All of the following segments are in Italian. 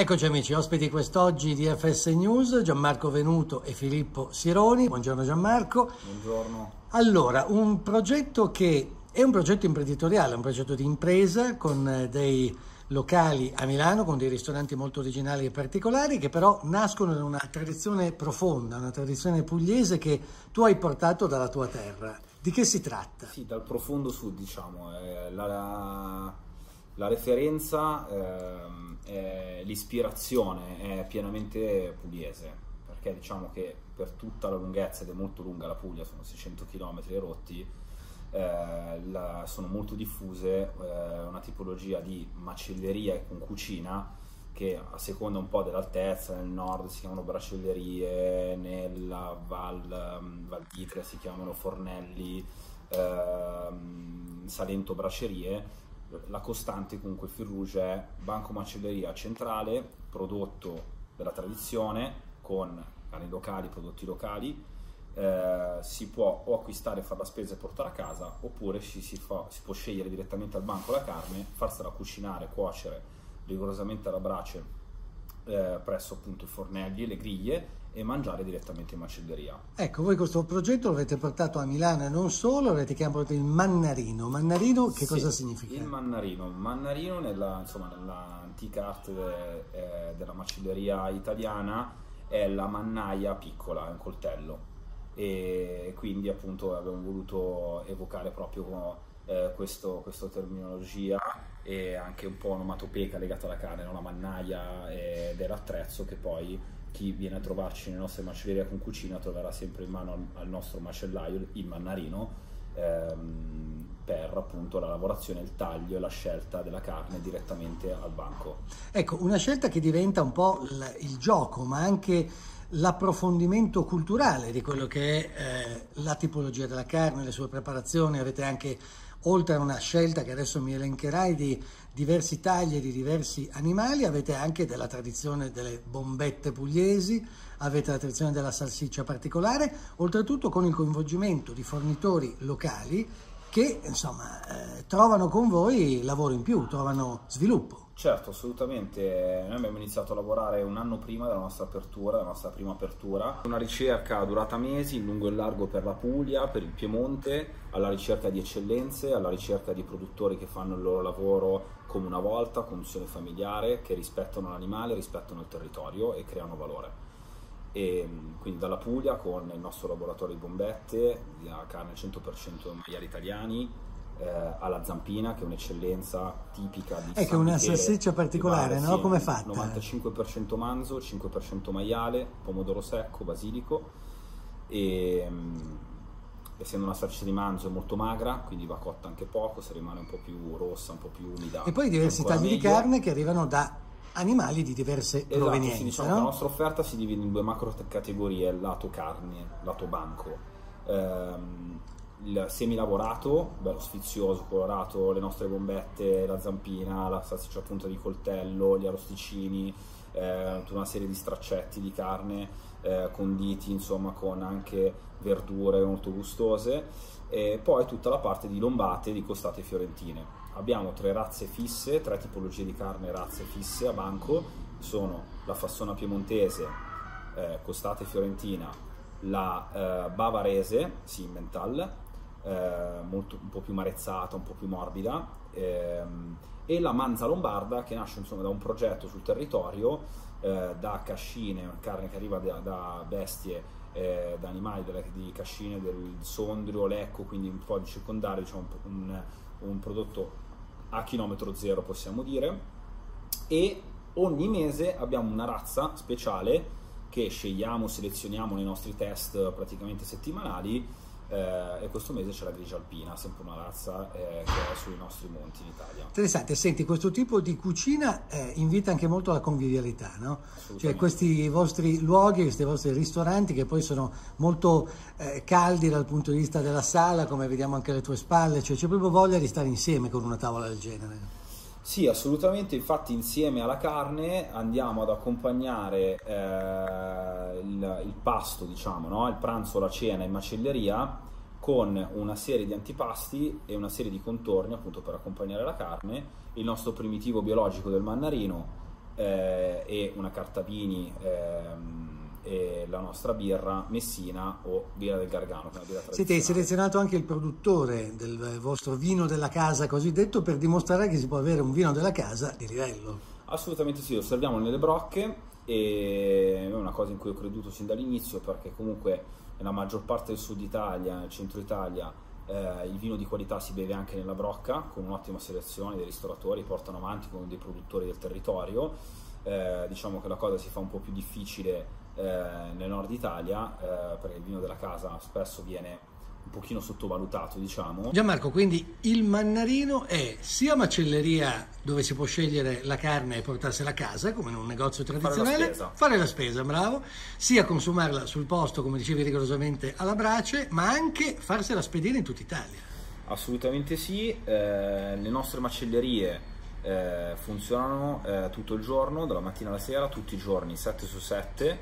Eccoci amici, ospiti quest'oggi di FS News, Gianmarco Venuto e Filippo Sironi. Buongiorno Gianmarco. Buongiorno. Allora, un progetto che è un progetto imprenditoriale, un progetto di impresa con eh, dei locali a Milano, con dei ristoranti molto originali e particolari, che però nascono da una tradizione profonda, una tradizione pugliese che tu hai portato dalla tua terra. Di che si tratta? Sì, dal profondo sud, diciamo. Eh, la, la, referenza, eh, l'ispirazione è pienamente pugliese, perché diciamo che per tutta la lunghezza, ed è molto lunga la Puglia, sono 600 km rotti, eh, la, sono molto diffuse eh, una tipologia di macelleria con cucina che a seconda un po' dell'altezza, nel nord si chiamano bracellerie, nella Val, um, Val d'Itria si chiamano fornelli, ehm, Salento bracerie. La costante comunque il fil rouge è banco macelleria centrale, prodotto della tradizione con cani locali, prodotti locali, eh, si può o acquistare, fare la spesa e portare a casa, oppure si, si, fa, si, può scegliere direttamente al banco la carne, farsela cucinare, cuocere rigorosamente alla brace eh, presso appunto i fornelli e le griglie e mangiare direttamente in macelleria. Ecco, voi questo progetto lo avete portato a Milano e non solo, avete chiamato il Mannarino. Mannarino che sì, cosa significa? Il Mannarino. Mannarino nella, insomma, nell'antica arte de, eh, della macelleria italiana è la mannaia piccola, è un coltello e quindi appunto abbiamo voluto evocare proprio eh, questo, questa terminologia e anche un po' onomatopeica legata alla carne, no? la mannaia e dell'attrezzo che poi chi viene a trovarci nelle nostre macellerie con cucina troverà sempre in mano al, al nostro macellaio il mannarino ehm, per appunto la lavorazione, il taglio e la scelta della carne direttamente al banco. Ecco, una scelta che diventa un po' il, il gioco ma anche l'approfondimento culturale di quello che è eh, la tipologia della carne, le sue preparazioni, avete anche oltre a una scelta che adesso mi elencherai di diversi tagli e di diversi animali, avete anche della tradizione delle bombette pugliesi, avete la tradizione della salsiccia particolare, oltretutto con il coinvolgimento di fornitori locali che insomma eh, trovano con voi lavoro in più, trovano sviluppo. Certo, assolutamente. Noi abbiamo iniziato a lavorare un anno prima della nostra apertura, della nostra prima apertura. Una ricerca durata mesi, in lungo e largo per la Puglia, per il Piemonte, alla ricerca di eccellenze, alla ricerca di produttori che fanno il loro lavoro come una volta, conduzione familiare, che rispettano l'animale, rispettano il territorio e creano valore. E quindi dalla Puglia con il nostro laboratorio di bombette, la carne 100% maiali italiani, eh, alla zampina, che è un'eccellenza tipica di Ecco, una salsiccia particolare, no? Come è fatta? 95% manzo, 5% maiale, pomodoro secco, basilico e mm, essendo una salsiccia di manzo è molto magra, quindi va cotta anche poco, se rimane un po' più rossa, un po' più umida. E poi diversi tagli meglio. di carne che arrivano da animali di diverse esatto, provenienze. Sì, diciamo no? La nostra offerta si divide in due macro categorie, lato carne, lato banco. Ehm, il semilavorato, bello sfizioso, colorato, le nostre bombette, la zampina, la salsiccia a punta di coltello, gli arrosticini, eh, tutta una serie di straccetti di carne eh, conditi, insomma, con anche verdure molto gustose. E poi tutta la parte di lombate, di costate fiorentine. Abbiamo tre razze fisse, tre tipologie di carne razze fisse a banco, sono la fassona piemontese, eh, costate fiorentina, la eh, bavarese, Simmental, eh, molto, un po' più marezzata, un po' più morbida, ehm, e la manza lombarda che nasce insomma, da un progetto sul territorio eh, da cascine, carne che arriva da, da bestie, eh, da animali delle, di cascine del Sondrio, Lecco, quindi un po' di circondario, diciamo, un, un prodotto a chilometro zero possiamo dire, e ogni mese abbiamo una razza speciale che scegliamo, selezioniamo nei nostri test praticamente settimanali eh, e questo mese c'è la grigia alpina, sempre una razza eh, che è sui nostri monti in Italia. Interessante, senti, questo tipo di cucina eh, invita anche molto alla convivialità, no? Cioè questi vostri luoghi, questi vostri ristoranti che poi sono molto eh, caldi dal punto di vista della sala, come vediamo anche alle tue spalle, cioè c'è proprio voglia di stare insieme con una tavola del genere. Sì, assolutamente, infatti insieme alla carne andiamo ad accompagnare eh, il, il, pasto, diciamo, no? il pranzo, la cena in macelleria con una serie di antipasti e una serie di contorni appunto per accompagnare la carne, il nostro primitivo biologico del mannarino eh, e una carta vini ehm, e la nostra birra Messina o birra del Gargano. Siete selezionato anche il produttore del vostro vino della casa cosiddetto per dimostrare che si può avere un vino della casa di livello. Assolutamente sì, lo serviamo nelle brocche e è una cosa in cui ho creduto sin dall'inizio perché comunque nella maggior parte del sud Italia, nel centro Italia, eh, il vino di qualità si beve anche nella brocca con un'ottima selezione dei ristoratori, portano avanti con dei produttori del territorio. Eh, diciamo che la cosa si fa un po' più difficile eh, nel nord Italia, eh, perché il vino della casa spesso viene un pochino sottovalutato, diciamo. Gianmarco, quindi il Mannarino è sia macelleria dove si può scegliere la carne e portarsela a casa, come in un negozio tradizionale, fare la spesa, fare la spesa bravo, sia consumarla sul posto, come dicevi rigorosamente, alla brace, ma anche farsela spedire in tutta Italia. Assolutamente sì, eh, le nostre macellerie eh, funzionano eh, tutto il giorno, dalla mattina alla sera, tutti i giorni, 7 su 7,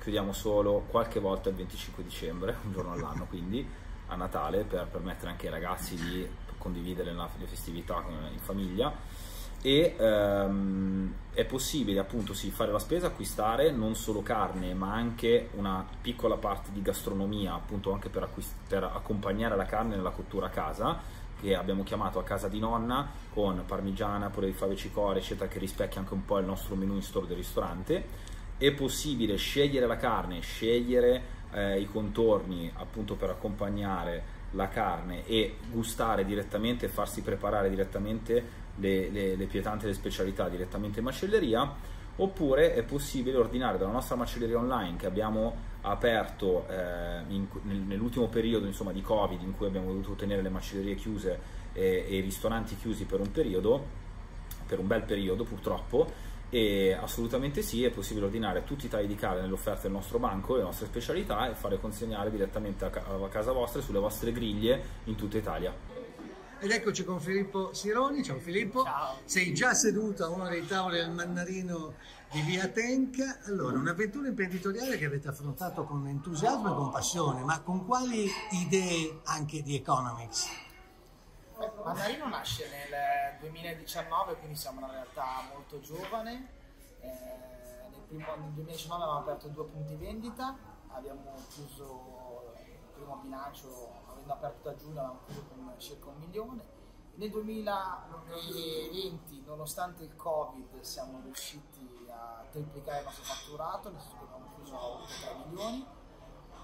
chiudiamo solo qualche volta il 25 dicembre, un giorno all'anno quindi, a Natale, per permettere anche ai ragazzi di condividere le festività in famiglia. E ehm, è possibile appunto sì, fare la spesa, acquistare non solo carne ma anche una piccola parte di gastronomia appunto anche per, per accompagnare la carne nella cottura a casa che abbiamo chiamato a casa di nonna con parmigiana, pure di fave cicore eccetera che rispecchia anche un po' il nostro menù in store del ristorante. È possibile scegliere la carne, scegliere eh, i contorni appunto per accompagnare la carne e gustare direttamente e farsi preparare direttamente le, le, le pietanze e le specialità direttamente in macelleria oppure è possibile ordinare dalla nostra macelleria online che abbiamo aperto eh, in, nell'ultimo periodo insomma, di covid in cui abbiamo dovuto tenere le macellerie chiuse e, e i ristoranti chiusi per un periodo per un bel periodo purtroppo e assolutamente sì, è possibile ordinare tutti i tagli di carne nell'offerta del nostro banco, le nostre specialità e fare consegnare direttamente a, casa vostra e sulle vostre griglie in tutta Italia. Ed eccoci con Filippo Sironi, ciao Filippo, ciao. sei già seduto a uno dei tavoli del Mannarino di Via Tenca, allora un'avventura imprenditoriale che avete affrontato con entusiasmo e con passione, ma con quali idee anche di economics? Mandarino nasce nel 2019, quindi siamo una realtà molto giovane. Eh, nel, primo, nel 2019 abbiamo aperto due punti vendita, abbiamo chiuso primo bilancio, avendo aperto da giugno, abbiamo chiuso con circa un milione. Nel 2020, nonostante il Covid, siamo riusciti a triplicare il nostro fatturato, nel senso che abbiamo chiuso a 3 milioni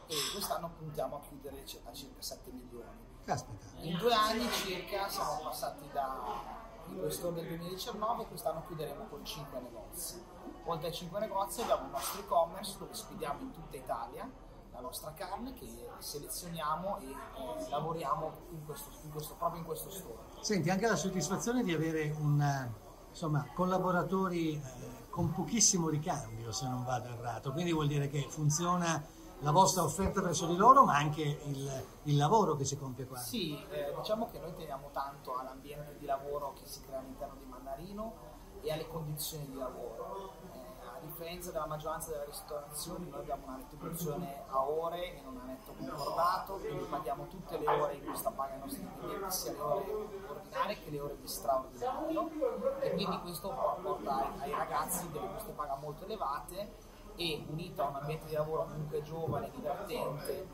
e quest'anno puntiamo a chiudere a circa 7 milioni. Caspita. In due anni circa siamo passati da questo del 2019 quest'anno chiuderemo con 5 negozi. Oltre ai 5 negozi abbiamo il nostro e-commerce dove spediamo in tutta Italia la nostra carne che selezioniamo e eh, lavoriamo in questo, in questo, proprio in questo store. Senti, anche la soddisfazione di avere un, insomma, collaboratori eh, con pochissimo ricambio, se non vado errato, quindi vuol dire che funziona la vostra offerta verso di loro, ma anche il, il lavoro che si compie qua. Sì, eh, diciamo che noi teniamo tanto all'ambiente di lavoro che si crea all'interno di Mandarino e alle condizioni di lavoro. A differenza della maggioranza delle ristorazioni, noi abbiamo una retribuzione a ore e non a netto concordato, quindi paghiamo tutte le ore in cui sta pagando i nostri dipendenti, sia le ore ordinarie che le ore di straordinario, e quindi questo porta ai, ragazzi delle buste paga molto elevate e unita a un ambiente di lavoro comunque giovane, divertente,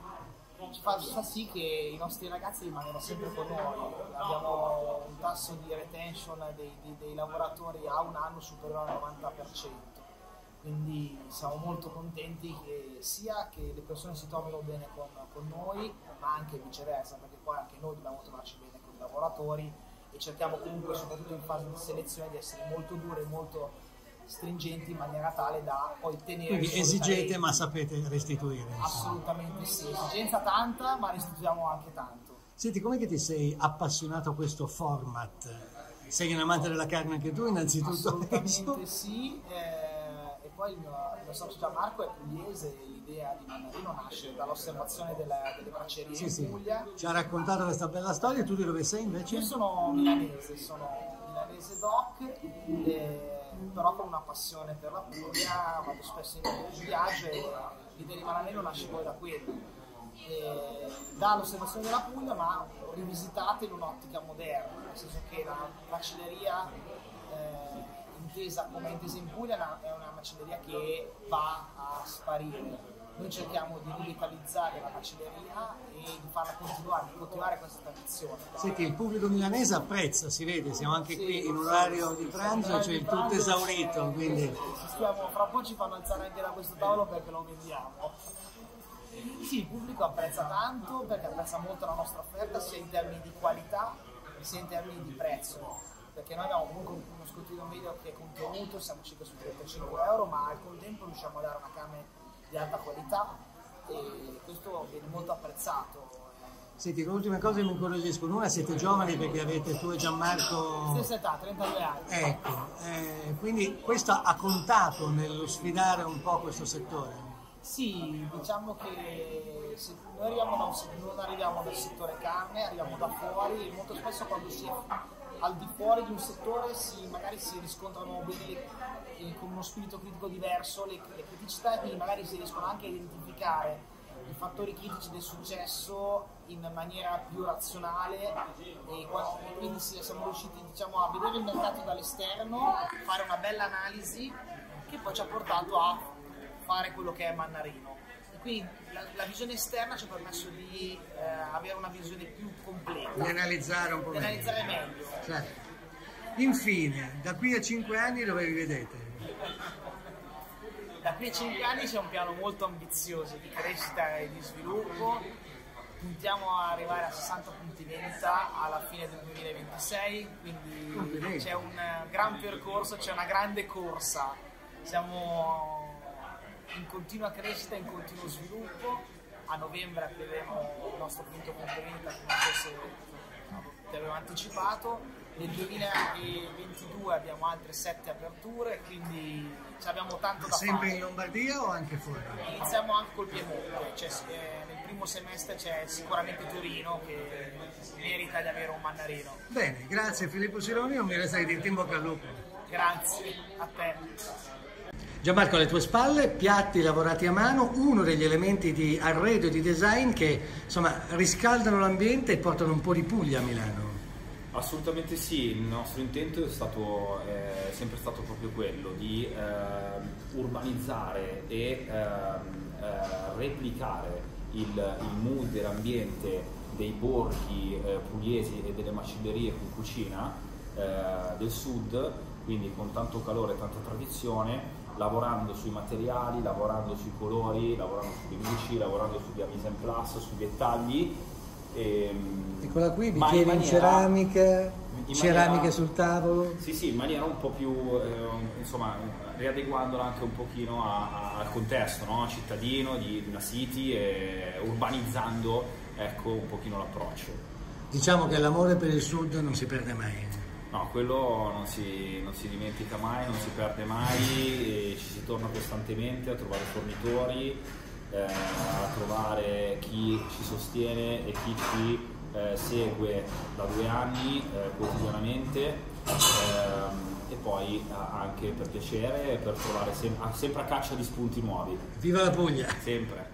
fa, fa, sì che i nostri ragazzi rimangano sempre con noi. Abbiamo un tasso di retention dei, dei, dei lavoratori a un anno superiore al 90%. Quindi siamo molto contenti che sia che le persone si trovino bene con, con noi, ma anche viceversa, perché poi anche noi dobbiamo trovarci bene con i lavoratori e cerchiamo comunque, soprattutto in fase di selezione, di essere molto dure, molto stringenti in maniera tale da poi tenere quindi esigete ma sapete restituire insomma. assolutamente sì. Esigenza tanta ma restituiamo anche tanto. Senti com'è che ti sei appassionato a questo format? Sei un amante della carne anche tu innanzitutto assolutamente sì eh, e poi mio, mio socio Gianmarco è pugliese l'idea di Mandarino nasce dall'osservazione della, delle braccerie sì, in sì. Puglia ci ha raccontato questa bella storia tu di dove sei invece? io sono milanese sono milanese doc e però con una passione per la Puglia, vado spesso in viaggio e l'idea di Maranello nasce poi da quello. dall'osservazione della Puglia, ma rivisitata in un'ottica moderna, nel senso che la macelleria eh, intesa come intesa in Puglia è una macelleria che va a sparire. Noi cerchiamo di rivitalizzare la macelleria e di farla continuare, di continuare questa tradizione. Senti, il pubblico milanese apprezza, si vede, siamo anche sì, qui in un orario di pranzo, cioè il tutto esaurito. Quindi... Stiamo, fra poco ci fanno alzare anche da questo tavolo perché lo vediamo. Sì, il pubblico apprezza tanto perché apprezza molto la nostra offerta sia in termini di qualità sia in termini di prezzo perché noi abbiamo comunque uno scrutinio medio che è contenuto, siamo circa su 35 euro, ma al contempo riusciamo a dare una carne di alta qualità e questo viene molto apprezzato. Senti, l'ultima cosa mi incuriosisco, una siete giovani perché avete tu e Gianmarco... Stessa età, 32 anni. Ecco, eh, quindi questo ha contato nello sfidare un po' questo settore? Sì, diciamo che noi arriviamo da un, non arriviamo dal settore carne, arriviamo da fuori e molto spesso quando si è al di fuori di un settore si, magari si riscontrano bene eh, con uno spirito critico diverso le, le criticità e quindi magari si riescono anche a identificare i fattori critici del successo in maniera più razionale e quindi siamo riusciti diciamo, a vedere il mercato dall'esterno, fare una bella analisi che poi ci ha portato a fare quello che è Mannarino. Quindi la, la visione esterna ci ha permesso di eh, avere una visione più completa. Di analizzare un po' di meglio. analizzare meglio. Certo. Infine, da qui a 5 anni dove vi vedete? Da qui a 5 anni c'è un piano molto ambizioso di crescita e di sviluppo. Puntiamo a arrivare a 60 punti vendita alla fine del 2026, quindi c'è un gran percorso, c'è una grande corsa. Siamo in continua crescita, in continuo sviluppo. A novembre apriremo il nostro punto complemento, come forse ti avevo anticipato. Nel 2022 abbiamo altre sette aperture, quindi abbiamo tanto da Sempre fare. in Lombardia o anche fuori? Iniziamo anche col Piemonte, cioè, eh, nel primo semestre c'è sicuramente Torino che merita di avere un mandarino. Bene, grazie Filippo Sironi, non mi resta di dirti in bocca al lupo. Grazie a te. Gianmarco, alle tue spalle, piatti lavorati a mano, uno degli elementi di arredo e di design che insomma riscaldano l'ambiente e portano un po' di Puglia a Milano. Assolutamente sì, il nostro intento è, stato, è sempre stato proprio quello di eh, urbanizzare e eh, eh, replicare il, il mood l'ambiente dei borghi eh, pugliesi e delle macellerie con cucina eh, del sud, quindi con tanto calore e tanta tradizione, lavorando sui materiali, lavorando sui colori, lavorando sulle luci, lavorando sulla mise en place, sui dettagli. Ehm, Eccola qui, bicchieri in, maniera, in ceramica, in ceramiche maniera, sul tavolo. Sì, sì, in maniera un po' più, eh, insomma, riadeguandola anche un pochino a, a, al contesto no? cittadino di, di una city e urbanizzando ecco, un pochino l'approccio. Diciamo che l'amore per il sud non si perde mai. No, quello non si, non si, dimentica mai, non si perde mai, ci si torna costantemente a trovare fornitori, eh, a trovare chi ci sostiene e chi ci eh, segue da due anni eh, quotidianamente ehm, e poi anche per piacere, per trovare sem- sempre a caccia di spunti nuovi. Viva la Puglia! Sempre!